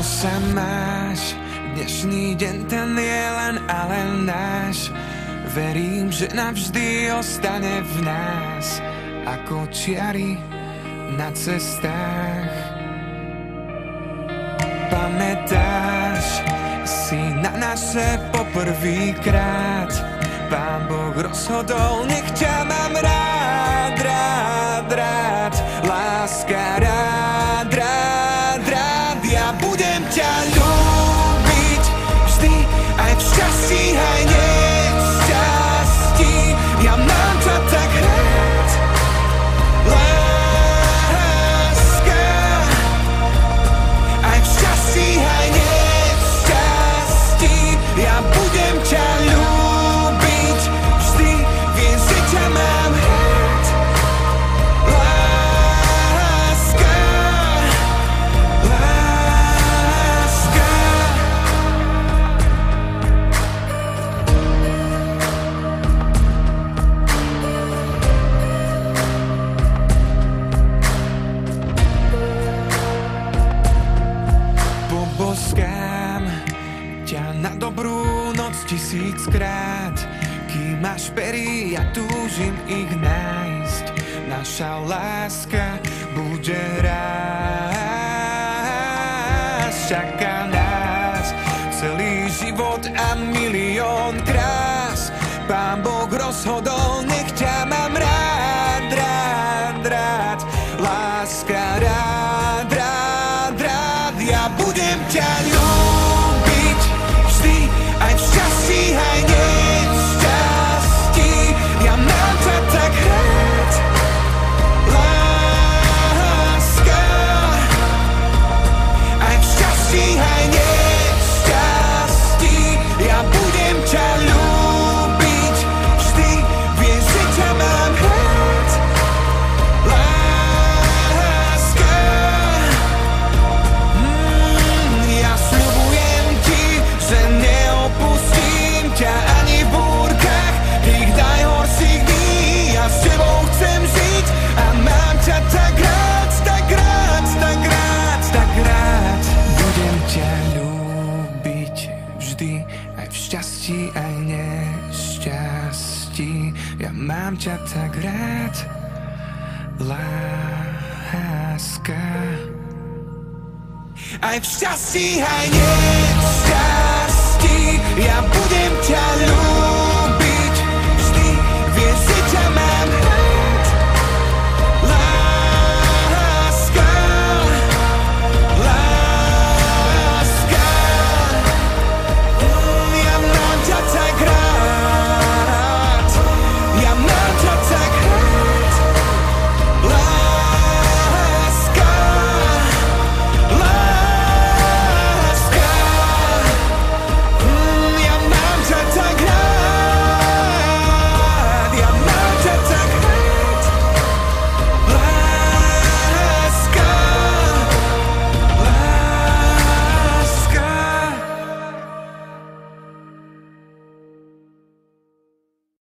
Ako sa máš? Dnešný deň ten je len a náš. Verím, že navždy ostane v nás Ako čiary na cestách. Pamätáš si na naše poprvýkrát? Pán Boh rozhodol, nech ťa mám rád, Poboskám ťa na dobrú noc tisíckrát. Kým máš pery, ja túžim ich nájsť. Naša láska bude raz Čaká nás celý život a milión krás. Pán Boh rozhodol, nech ťa mám rád, rád, rád. Láska rád, budem šťastí, aj nešťastí. Ja mám ťa tak rád, láska. Aj v šťastí, aj nešťastí Ja budem ťa ľúbiť